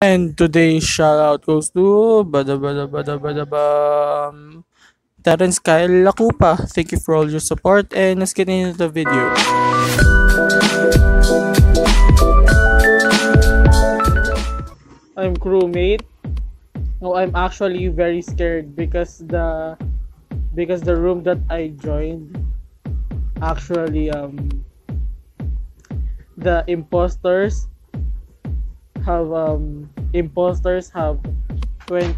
And today's shout out goes to bada bada bada bada bam. Terence Kyle Lacupa. Thank you for all your support and let's get into the video. I'm crewmate. No, I'm actually very scared because the because the room that I joined actually um the imposters have um imposters have 20,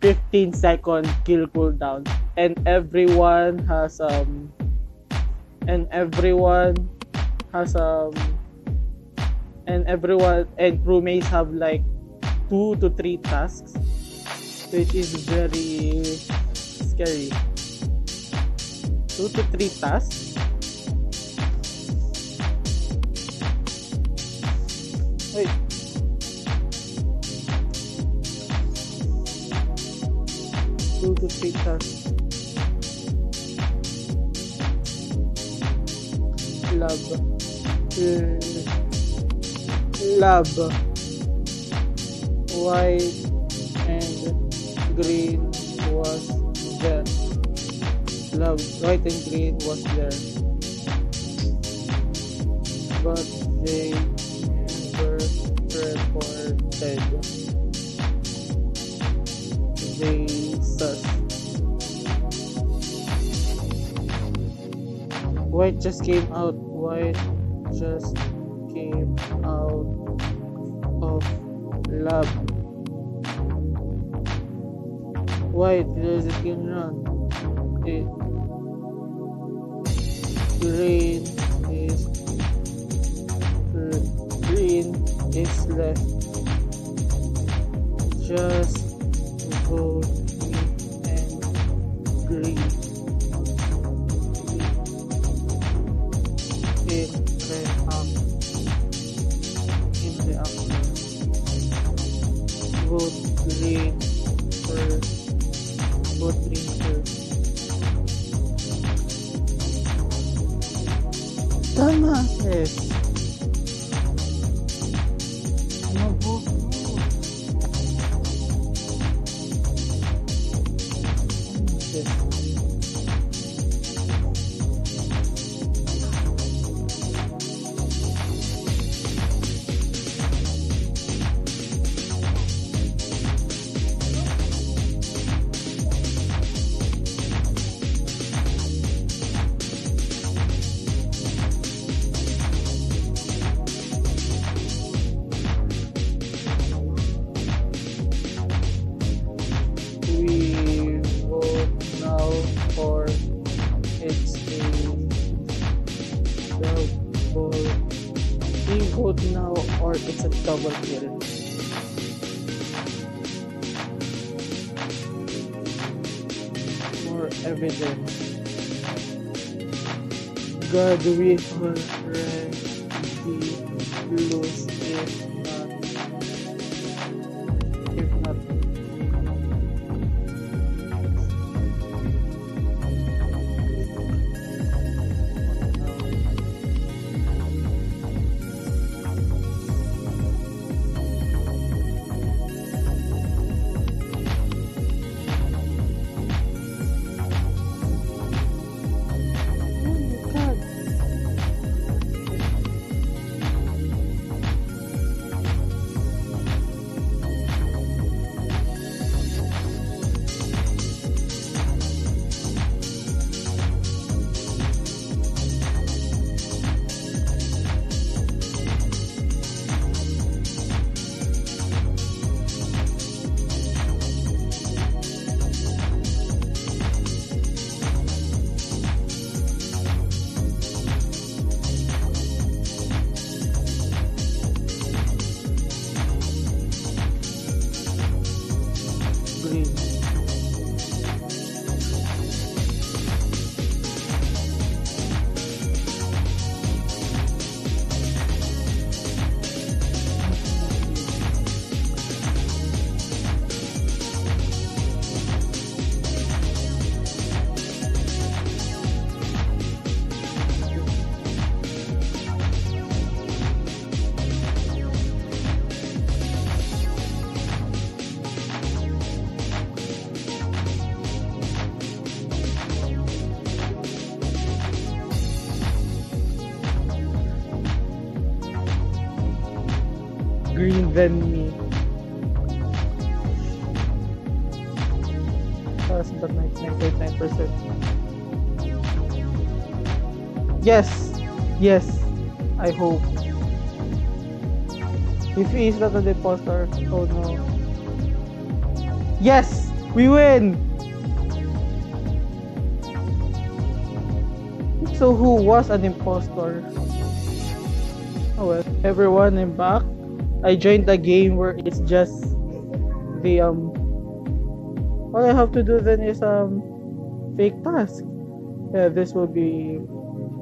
15 second kill cooldown. And everyone has um and everyone has um and everyone and crewmates have like two to three tasks which is very scary. Two to three tasks tasks lab lab white and green was there. Love. White and green was there. But they never reported white just came out. White just came out of lab. White there's a skin run. It green is green is left. Just God than me. Fast but 99.9%. Yes! Yes! I hope. If he is not an imposter, oh no. Yes! We win! So who was an imposter? Oh well, everyone, I'm back. I joined a game where it's just the um. All I have to do then is um, fake task. Yeah, this will be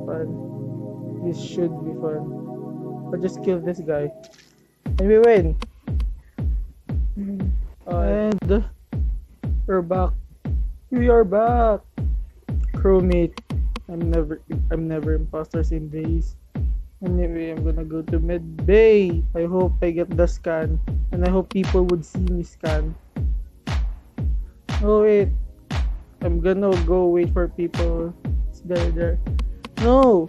fun. This should be fun. But just kill this guy, and we win. and we're back. We are back. Crewmate. I'm never I'm never imposters in days. Anyway, I'm gonna go to Med Bay. I hope I get the scan. And I hope people would see me scan. Oh wait. I'm gonna go wait for people. It's there there. No!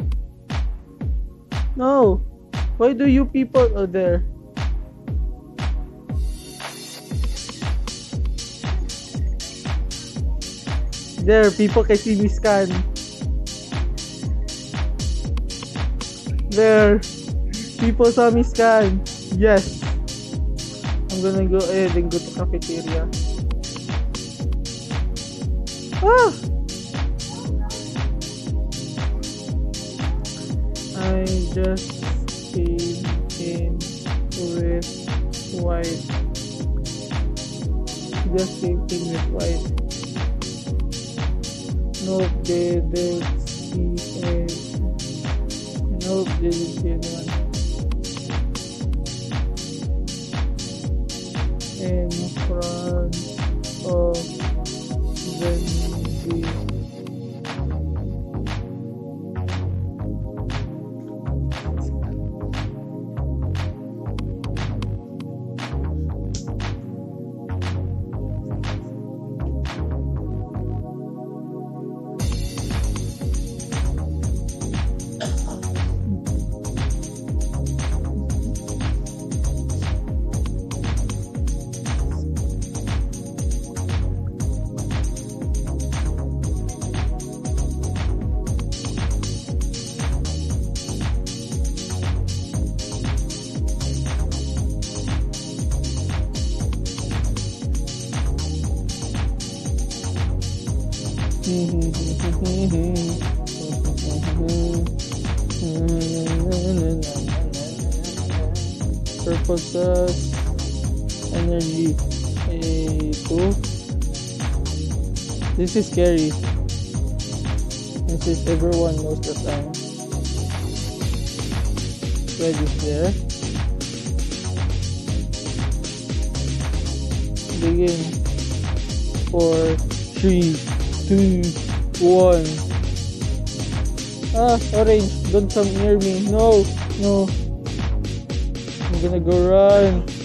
No! Why do you people are there? There, people can see me scan. There. People saw me scan. Yes. I'm gonna go ahead and go to cafeteria. Ah! I just came in with white. Just came in with white. Nope, they didn't Nope, they This is scary. This is everyone most of the time. Red is there. Begin. Four, three, two, one. Ah, orange, don't come near me. No, no. I'm gonna go run.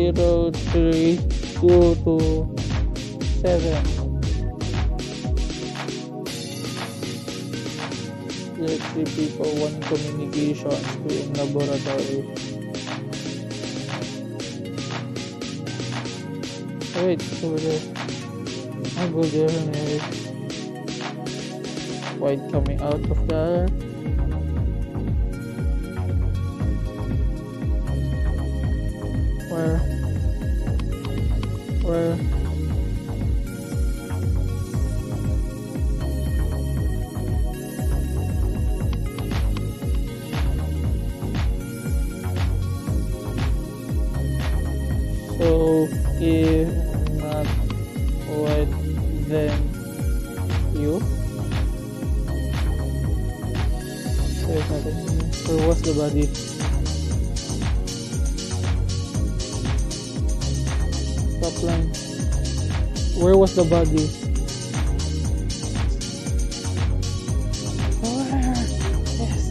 Zero, three, two, two, seven. Let's see people one communication in laboratory. Wait, over there. I'll go there anyway. White coming out of there. Where? Yes.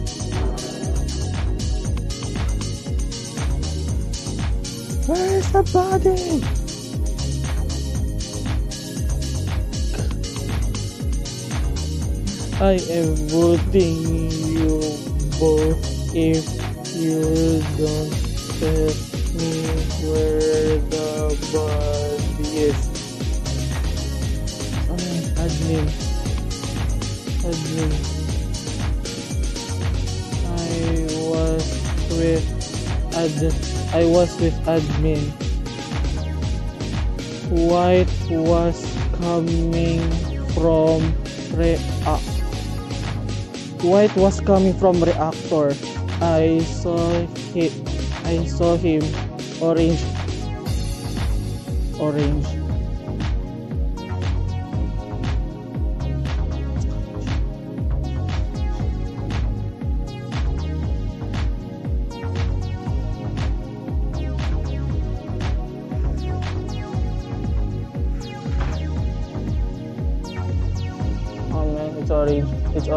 Where is the body? I am voting you both if you don't tell me where the body is. Ay, admin. Admin. I was with ad I was with admin. White was coming from re ah, White was coming from reactor. I saw he I saw him orange orange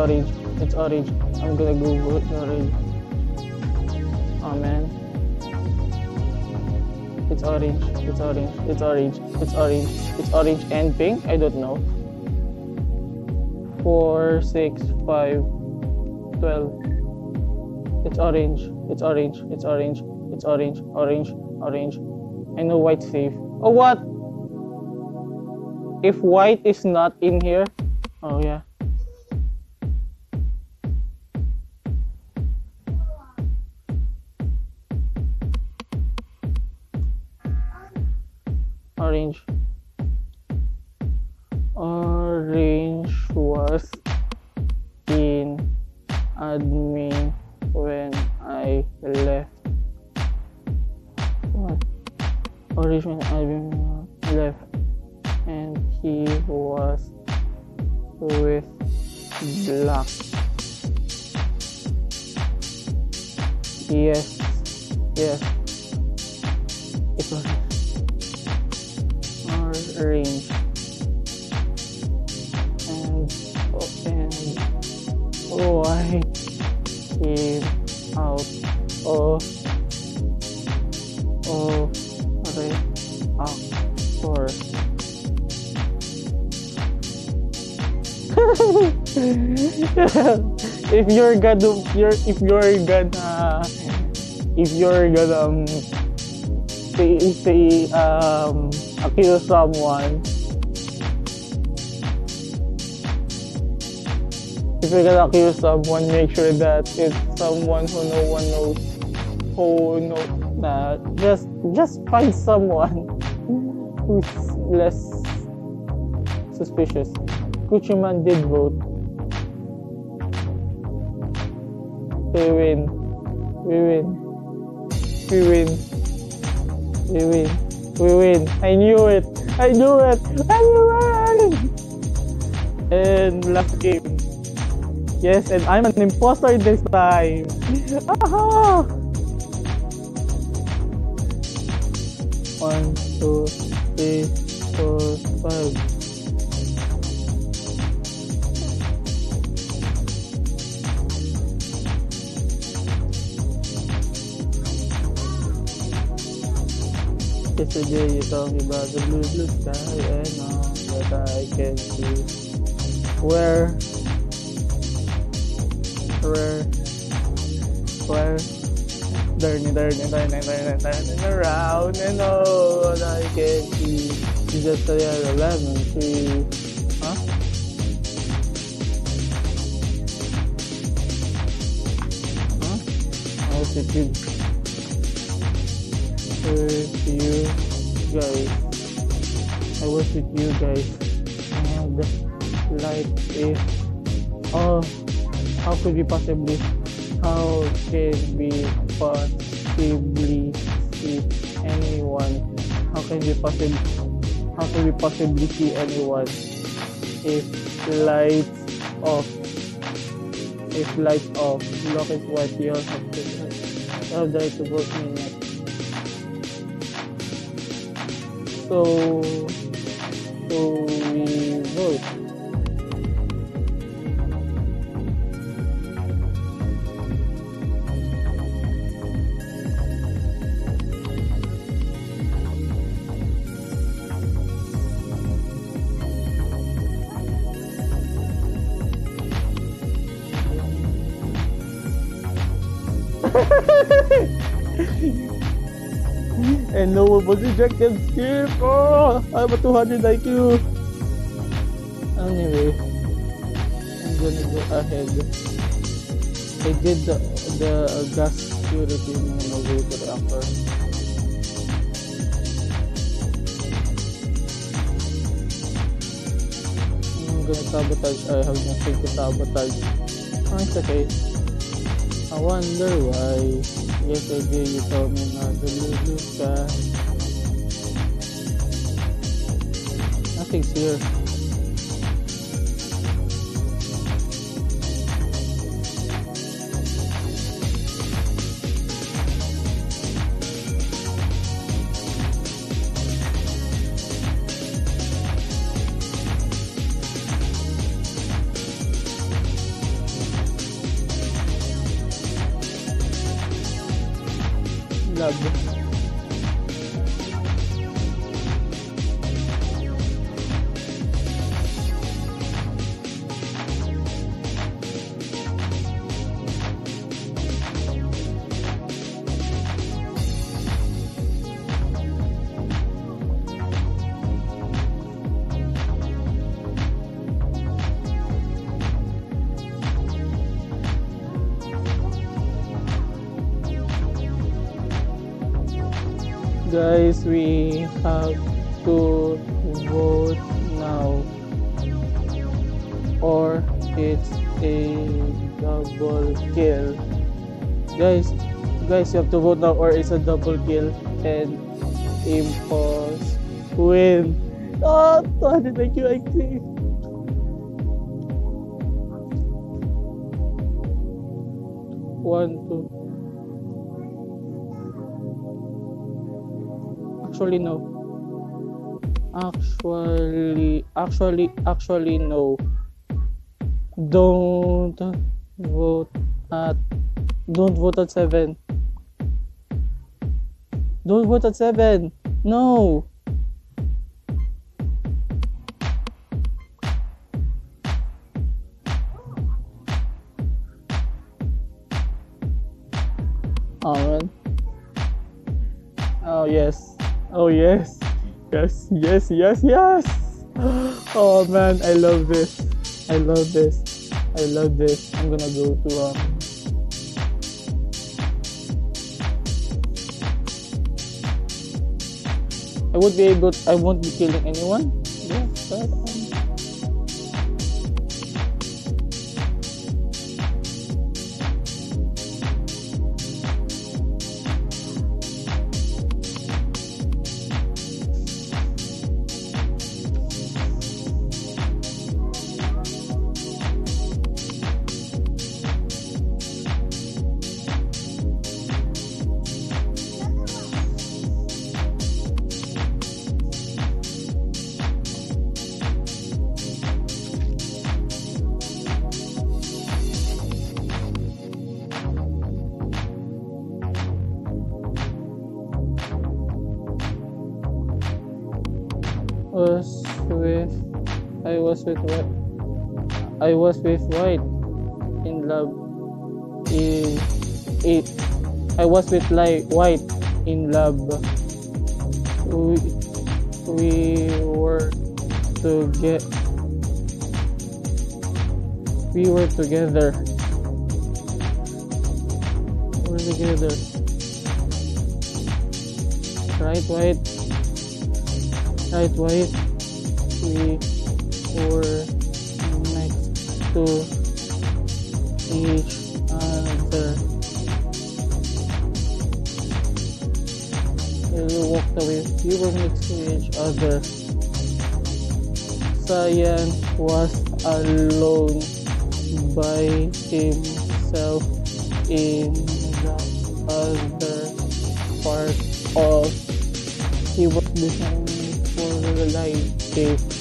orange. It's orange. I'm gonna Google. Orange. Oh man. It's orange. It's orange. It's orange. It's orange. It's orange and pink. I don't know. Four, six, five, twelve. It's orange. It's orange. It's orange. It's orange. Orange. Orange. I know white safe. Oh what? If white is not in here, oh yeah. When admin left. And he was with black. Yes. Yes. It was orange. And oh, and white came out of if you're gonna you're if you're gonna if you're gonna um, say say um accuse someone if you're gonna accuse someone make sure that it's someone who no one knows who know that. Just just find someone who's less suspicious. Gucci Man did vote we win we win we win we win we win I knew it. I knew it. I knew it. And last game. Yes and I'm an imposter this time. Aha! one two three four five Yesterday you told me about the blue blue sky and all that I can see. Where, where, where, turning, turning, turning, turning, turning around and all that I can see. is Just a yellow lemon tree. Huh? Huh? I was a kid with you guys. I was with you guys. And like if oh how could we possibly how can we possibly see anyone? How can we possibly how can we possibly see anyone if lights off? If lights off, block is what you have to have the tôi tôi rồi Ha ha ha ha! And no one was ejected. Skip! Oh, I have a 200 IQ. Anyway, I'm gonna go ahead. I did the, the uh, gas security ng elevator reactor. I'm gonna sabotage. I have nothing to sabotage. Oh, it's okay. I wonder why. Yesterday you told me not to leave lose ka. Nothing's here. We have to vote now. Or it's a double kill. Guys, guys, you have to vote now or it's a double kill and impulse win. Ah, oh, 200 thank you, I think. One, two. Actually, no. Actually, actually, actually, no. Don't vote at. Don't vote at seven. Don't vote at seven. No. Oh man. Oh yes. Oh yes. Yes, yes, yes, yes. Oh man, I love this. I love this. I love this. I'm gonna go to um I would be able I won't be killing anyone. Was with I was with white in love. In it I was with like white in love. We, we were to get we were together. We're together. Right white right white we were next to each other. We walked away we were next to each other. Cyan was alone by himself in the other part of he was listening for the live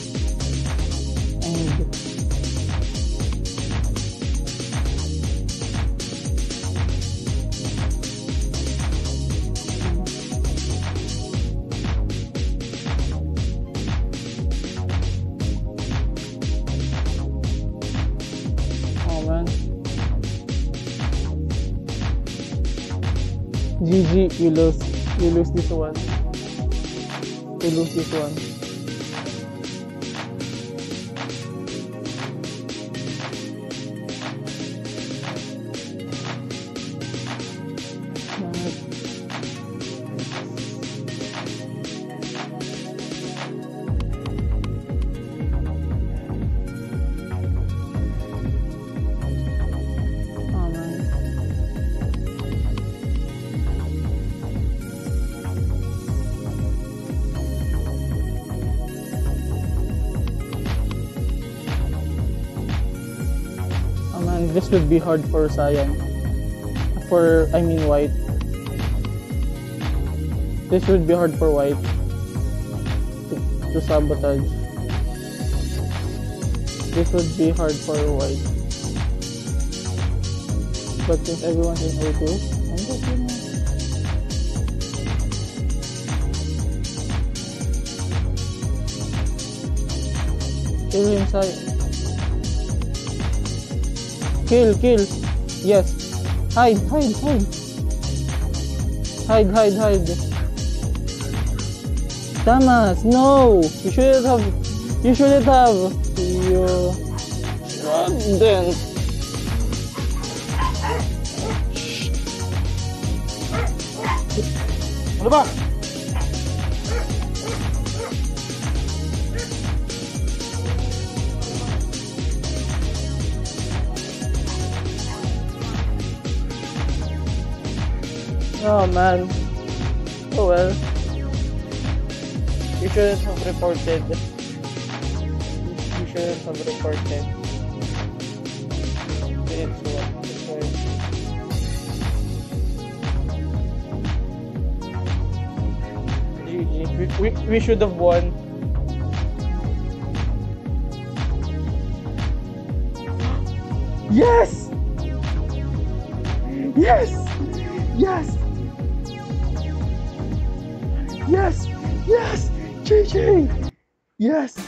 GG, we lose. We lose this one. We lose this one. This would be hard for Cyan. For, I mean White. This would be hard for White. To, to sabotage. This would be hard for White. But since everyone's in O2, I'm just gonna... Kill, kill. Yes. Hide, hide, hide. Hide, hide, hide. Damas, no! You shouldn't have. You shouldn't have. You. Then. Ano ba? Oh man. Oh well. You shouldn't have reported. You shouldn't have reported. It's. We, we, we should have won. Yes! Yes! Yes! Yes! GG! Yes!